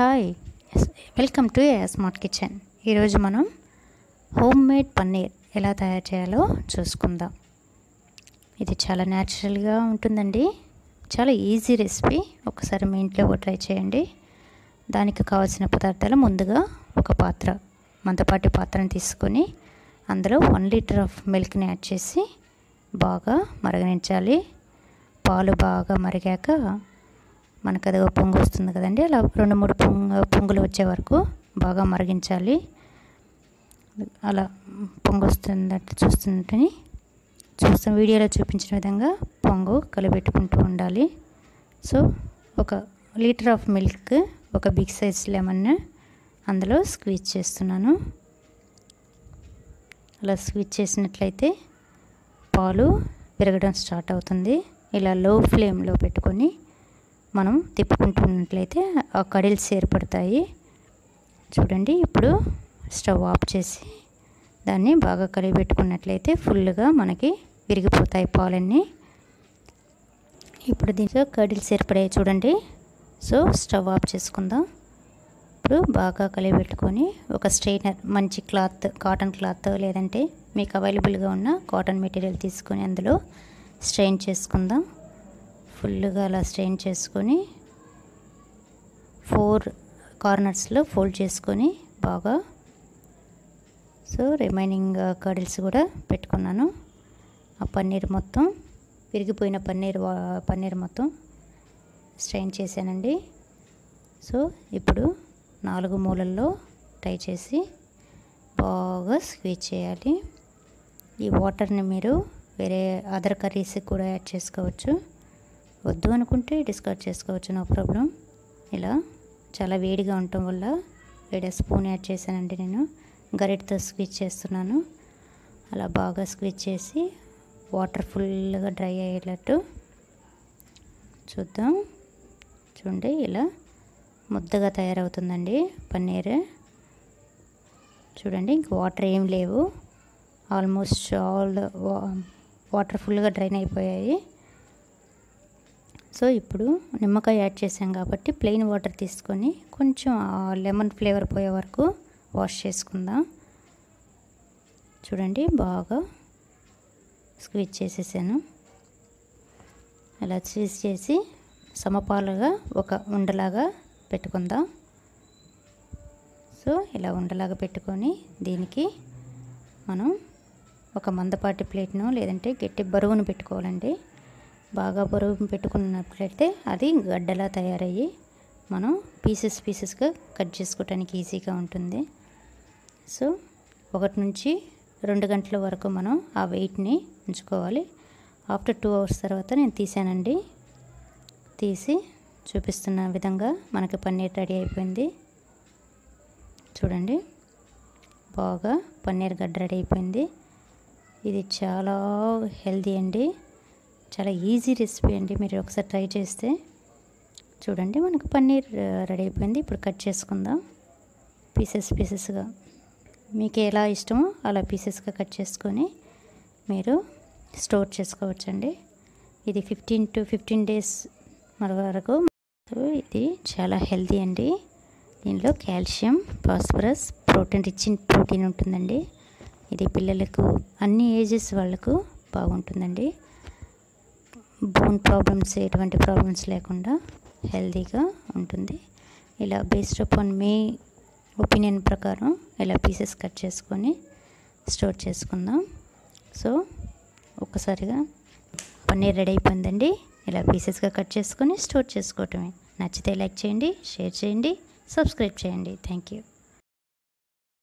Hi. Welcome to a smart kitchen. ఈరోజు మనం home made paneer ఎలా తయారు చేయాలో చూసుకుందాం. ఇది చాలా న్యాచురల్గా ఉంటుందండి. చాలా ఈజీ రెసిపీ. ఒకసారి మీ ఇంట్లో ట్రై చేయండి. దానికి కావాల్సిన పదార్థాలు ముందుగా ఒక పాత్ర మందపాటి పాత్రను తీసుకొని అందులో వన్ లీటర్ ఆఫ్ మిల్క్ని యాడ్ చేసి బాగా మరగనించాలి. పాలు బాగా మరిగాక మనకు అది పొంగు వస్తుంది కదండి. అలా రెండు మూడు పొంగు పొంగులు వచ్చే వరకు బాగా మరిగించాలి. అలా పొంగు వస్తున్నట్టు చూస్తున్నట్టుని చూస్తాం. వీడియోలో చూపించిన విధంగా పొంగు కలిపెట్టుకుంటూ ఉండాలి. సో ఒక లీటర్ ఆఫ్ మిల్క్ ఒక బిగ్ సైజ్ లెమన్ అందులో స్క్వీజ్ చేస్తున్నాను. అలా స్క్వీజ్ చేసినట్లయితే పాలు విరగడం స్టార్ట్ అవుతుంది. ఇలా లో ఫ్లేమ్లో పెట్టుకొని మనం తిప్పుకుంటున్నట్లయితే ఆ కడిల్స్ ఏర్పడతాయి. చూడండి ఇప్పుడు స్టవ్ ఆఫ్ చేసి దాన్ని బాగా కలిపి పెట్టుకున్నట్లయితే ఫుల్గా మనకి విరిగిపోతాయి పాలన్నీ. ఇప్పుడు దీంట్లో కడిల్స్ ఏర్పడాయి చూడండి. సో స్టవ్ ఆఫ్ చేసుకుందాం. ఇప్పుడు బాగా కలిగి పెట్టుకొని ఒక స్ట్రైనర్ మంచి క్లాత్ కాటన్ క్లాత్ లేదంటే మీకు అవైలబుల్గా ఉన్న కాటన్ మెటీరియల్ తీసుకొని అందులో స్ట్రెయిన్ చేసుకుందాం. ఫుల్గా అలా స్ట్రెయిన్ చేసుకొని ఫోర్ కార్నర్స్లో ఫోల్డ్ చేసుకొని బాగా సో రిమైనింగ్ కడిల్స్ కూడా పెట్టుకున్నాను. ఆ పన్నీర్ మొత్తం విరిగిపోయిన పన్నీర్ పన్నీర్ మొత్తం స్ట్రెయిన్ చేశానండి. సో ఇప్పుడు నాలుగు మూలల్లో ట్రై చేసి బాగా స్క్వీజ్ చేయాలి. ఈ వాటర్ని మీరు వేరే అదర్ కర్రీస్కి కూడా యాడ్ చేసుకోవచ్చు. వద్దు అనుకుంటే డిస్కార్డ్ చేసుకోవచ్చు నో ప్రాబ్లం ఇలా చాలా వేడిగా ఉండటం వల్ల వేడ స్పూన్ యాడ్ చేశానండి నేను. గరిటతో స్క్విచ్ చేస్తున్నాను. అలా బాగా స్క్విచ్ చేసి వాటర్ ఫుల్గా డ్రై అయ్యేటట్టు చూద్దాం. చూడండి ఇలా ముద్దగా తయారవుతుందండి పన్నీర్. చూడండి ఇంక వాటర్ ఏం లేవు. ఆల్మోస్ట్ ఆల్ వాటర్ ఫుల్గా డ్రైన్ అయిపోయాయి. సో ఇప్పుడు నిమ్మకాయ యాడ్ చేసాం కాబట్టి ప్లెయిన్ వాటర్ తీసుకొని కొంచెం లెమన్ ఫ్లేవర్ పోయే వరకు వాష్ చేసుకుందాం. చూడండి బాగా స్క్వీజ్ చేసేసాను. అలా స్క్వీజ్ చేసి సమపాలుగా ఒక ఉండలాగా పెట్టుకుందాం. సో ఇలా ఉండలాగా పెట్టుకొని దీనికి మనం ఒక మందపాటి ప్లేట్ను లేదంటే గట్టి బరువును పెట్టుకోవాలండి. బాగా పొరుగు పెట్టుకున్నట్లయితే అది గడ్డలా తయారయ్యి మనం పీసెస్ పీసెస్గా కట్ చేసుకోవడానికి ఈజీగా ఉంటుంది. సో ఒకటి నుంచి రెండు గంటల వరకు మనం ఆ వెయిట్ని ఉంచుకోవాలి. ఆఫ్టర్ టూ అవర్స్ తర్వాత నేను తీసానండి. తీసి చూపిస్తున్న విధంగా మనకి పన్నీర్ రెడీ అయిపోయింది. చూడండి బాగా పన్నీర్ గడ్డ రెడీ అయిపోయింది. ఇది చాలా హెల్దీ అండి. చాలా ఈజీ రెసిపీ అండి. మీరు ఒకసారి ట్రై చేస్తే. చూడండి మనకు పన్నీర్ రెడీ అయిపోయింది. ఇప్పుడు కట్ చేసుకుందాం. పీసెస్ పీసెస్గా మీకు ఎలా ఇష్టమో అలా పీసెస్గా కట్ చేసుకొని మీరు స్టోర్ చేసుకోవచ్చండి. ఇది ఫిఫ్టీన్ టు ఫిఫ్టీన్ డేస్ మన వరకు ఇది చాలా హెల్తీ అండి. దీనిలో calcium phosphorus protein rich in protein ఉంటుందండి. ఇది పిల్లలకు అన్ని ఏజెస్ వాళ్ళకు బాగుంటుందండి. బోన్ ప్రాబ్లమ్స్ ఎటువంటి ప్రాబ్లమ్స్ లేకుండా హెల్తీగా ఉంటుంది. ఇలా బేస్డ్ అపాన్ మీ ఒపీనియన్ ప్రకారం ఇలా పీసెస్ కట్ చేసుకొని స్టోర్ చేసుకుందాం. సో ఒక్కసారిగా పన్నీర్ రెడీ అయిపోయిందండి. ఇలా పీసెస్గా కట్ చేసుకొని స్టోర్ చేసుకోవటమే. నచ్చితే లైక్ చేయండి షేర్ చేయండి సబ్స్క్రైబ్ చేయండి. Thank you